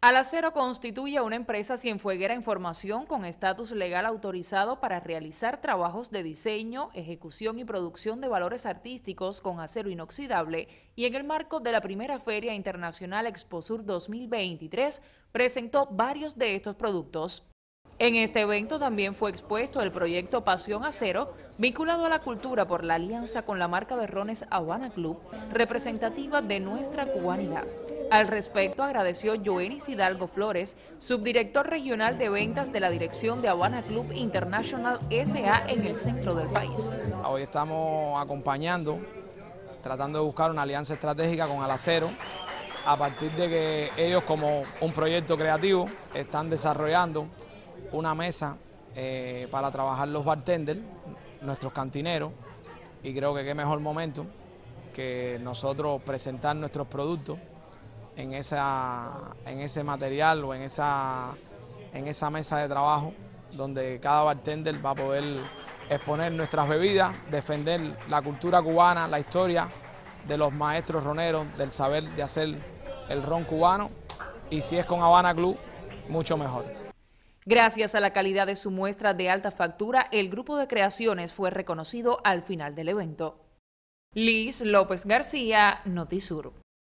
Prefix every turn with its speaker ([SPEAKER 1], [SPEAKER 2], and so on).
[SPEAKER 1] Alacero constituye una empresa cienfueguera en formación con estatus legal autorizado para realizar trabajos de diseño, ejecución y producción de valores artísticos con acero inoxidable y en el marco de la primera Feria Internacional Exposur 2023 presentó varios de estos productos. En este evento también fue expuesto el proyecto Pasión Acero, vinculado a la cultura por la alianza con la marca de rones Habana Club, representativa de nuestra cubanidad. Al respecto, agradeció Joenis Hidalgo Flores, subdirector regional de ventas de la dirección de Habana Club International SA en el centro del país.
[SPEAKER 2] Hoy estamos acompañando, tratando de buscar una alianza estratégica con Alacero, a partir de que ellos como un proyecto creativo están desarrollando una mesa eh, para trabajar los bartenders, nuestros cantineros, y creo que qué mejor momento que nosotros presentar nuestros productos en, esa, en ese material o en esa, en esa mesa de trabajo donde cada bartender va a poder exponer nuestras bebidas, defender la cultura cubana, la historia de los maestros roneros, del saber de hacer el ron cubano y si es con Habana Club, mucho mejor.
[SPEAKER 1] Gracias a la calidad de su muestra de alta factura, el grupo de creaciones fue reconocido al final del evento. Liz López García, Notisur.